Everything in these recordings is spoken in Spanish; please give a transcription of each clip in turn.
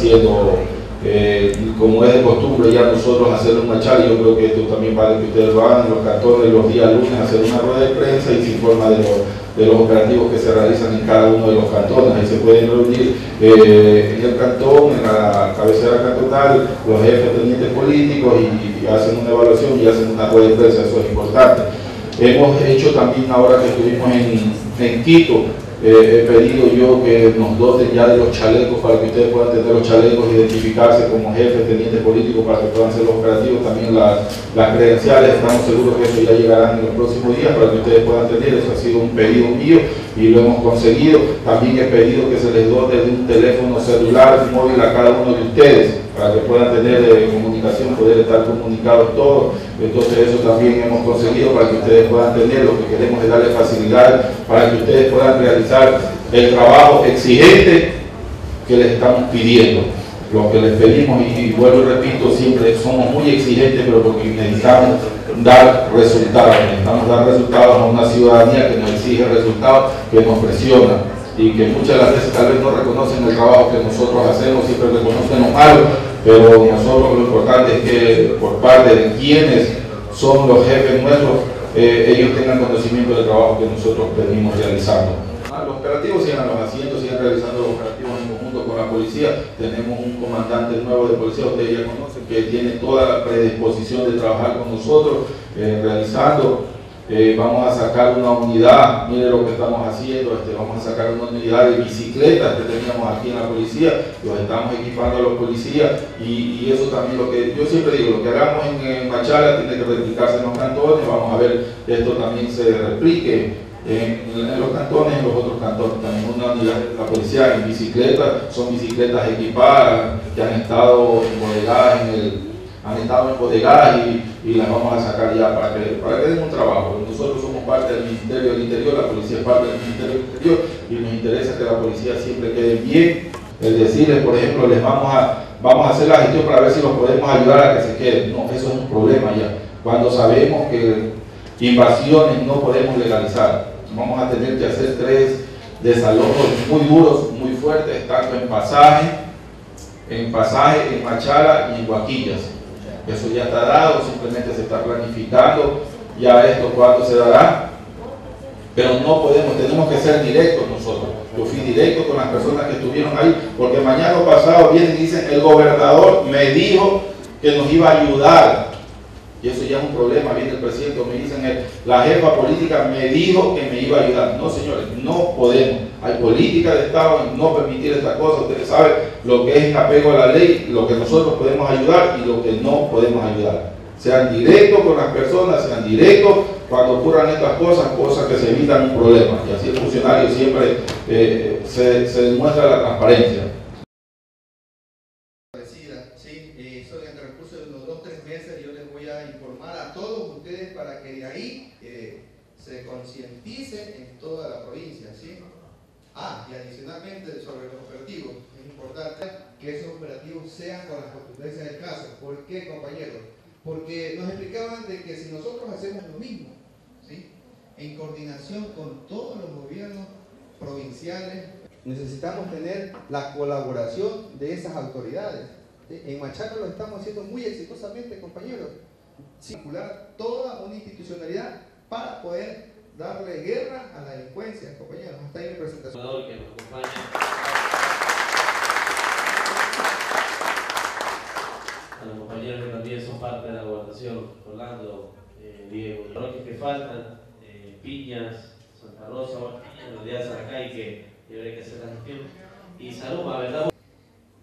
haciendo, eh, como es de costumbre ya nosotros hacer una charla, yo creo que esto también vale que ustedes hagan, los cantones los días lunes hacer una rueda de prensa y se informa de los, de los operativos que se realizan en cada uno de los cantones. Ahí se pueden reunir eh, en el cantón, en la cabecera cantonal, los jefes tenientes políticos y, y hacen una evaluación y hacen una rueda de prensa, eso es importante. Hemos hecho también ahora que estuvimos en, en Quito, eh, he pedido yo que nos doten ya de los chalecos para que ustedes puedan tener los chalecos, identificarse como jefes, tenientes políticos para que puedan ser los operativos, también las, credenciales, estamos seguros que eso ya llegarán en los próximos días para que ustedes puedan tener, eso ha sido un pedido mío y lo hemos conseguido. También he pedido que se les dote de un teléfono celular móvil a cada uno de ustedes para que puedan tener eh, comunicación, poder estar comunicados todos. Entonces eso también hemos conseguido para que ustedes puedan tener, lo que queremos es darle facilidad para que ustedes puedan realizar el trabajo exigente que les estamos pidiendo. Lo que les pedimos, y, vuelvo y repito, siempre somos muy exigentes, pero porque necesitamos dar resultados, necesitamos dar resultados a una ciudadanía que nos exige resultados, que nos presiona y que muchas de las veces tal vez no reconocen el trabajo que nosotros hacemos, siempre reconocen malo, pero nosotros lo importante es que por parte de quienes son los jefes nuestros, eh, ellos tengan conocimiento del trabajo que nosotros venimos realizando. Ah, los operativos sigan los asientos, sigan realizando los operativos en conjunto con la policía. Tenemos un comandante nuevo de policía, ustedes ya conocen, que tiene toda la predisposición de trabajar con nosotros, eh, realizando eh, vamos a sacar una unidad, mire lo que estamos haciendo, este, vamos a sacar una unidad de bicicletas que teníamos aquí en la policía, los estamos equipando a los policías y, y eso también lo que yo siempre digo, lo que hagamos en, en, Machala tiene que replicarse en los cantones, vamos a ver que esto también se replique en, los cantones, en los otros cantones, también una unidad la policía en bicicleta, son bicicletas equipadas que han estado embodegadas en el han estado embodegadas y, y, las vamos a sacar ya para que, para que den un trabajo. Nosotros somos parte del Ministerio del Interior, la policía es parte del Ministerio del Interior y nos interesa que la policía siempre quede bien. Es decirles, por ejemplo, les vamos a, vamos a hacer la gestión para ver si los podemos ayudar a que se queden. No, eso es un problema ya. Cuando sabemos que invasiones no podemos legalizar, vamos a tener que hacer tres desalojos muy duros, muy fuertes, tanto en pasaje, en pasaje, en Machala y en Guaquillas eso ya está dado, simplemente se está planificando ya esto cuándo se dará, pero no podemos, tenemos que ser directos nosotros. Yo fui directo con las personas que estuvieron ahí, porque mañana pasado vienen y dicen, el gobernador me dijo que nos iba a ayudar. Y eso ya es un problema, viene el presidente, me dicen, la jefa política me dijo que me iba a ayudar. No, señores, no podemos. Hay política de Estado en no permitir esta cosa. Ustedes saben lo que es en apego a la ley, lo que nosotros podemos ayudar y lo que no podemos ayudar. Sean directos con las personas, sean directos cuando ocurran estas cosas, cosas que se evitan un problema. Y así el funcionario siempre eh, se, se demuestra la transparencia. Se concienticen en toda la provincia, ¿sí? Ah, y adicionalmente sobre los operativos, es importante que esos operativos sean con las consecuencias del caso. ¿Por qué, compañeros? Porque nos explicaban de que si nosotros hacemos lo mismo, ¿sí? En coordinación con todos los gobiernos provinciales, necesitamos tener la colaboración de esas autoridades. En Machaca lo estamos haciendo muy exitosamente, compañeros. Circular toda una institucionalidad para poder darle guerra a la delincuencia, compañeros. Hasta ahí mi presentación. Que nos acompaña. A los compañeros que también son parte de la gobernación, Orlando, eh, Diego, los que faltan, eh, Piñas, Santa Rosa, Piñas, los días acá y que debería que hacer la gestión. Y Saloma, ¿verdad?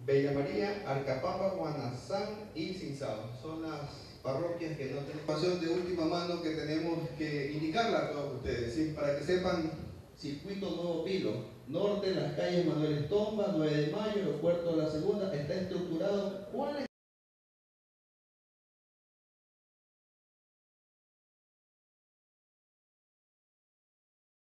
Bella María, Arcapamba, Guanazán y Cinsao. Son las parroquias que no tienen información de última mano que tenemos que indicarla a todos ustedes, para que sepan, circuito Nuevo Pilo, norte, las calles Manuel Estomba, 9 de mayo, aeropuerto de la segunda, está cuáles